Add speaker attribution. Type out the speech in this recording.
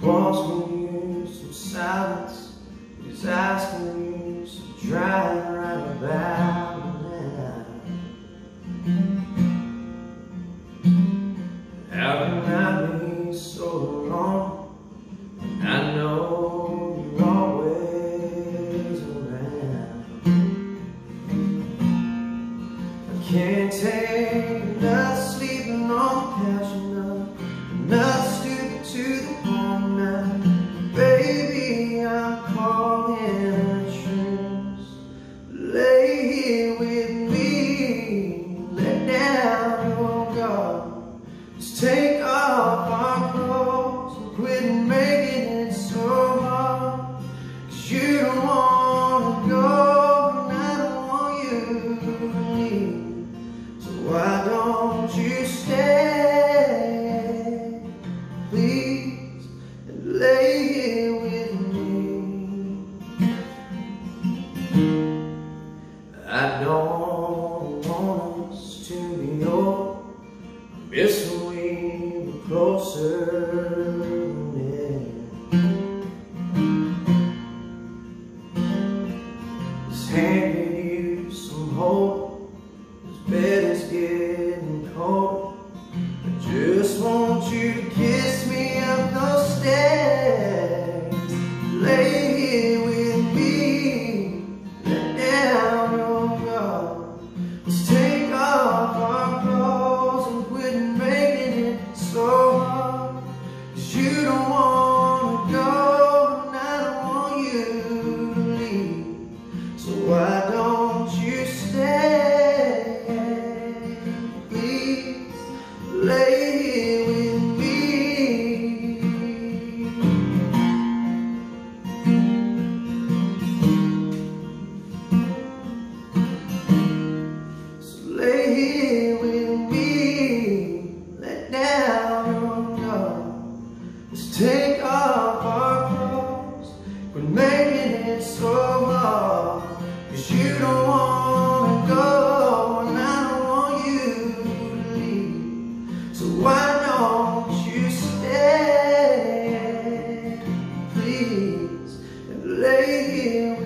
Speaker 1: boss will use some silence. His eyes will use some dry right about I been so long? I know you're always around. I can't take. I don't want us to be old. I wish we were closer. It's This you some hope. This bed is getting cold. take up our cross. We're making it so hard. Cause you don't want to go, and I don't want you to leave. So why don't you stay? Please, and lay here.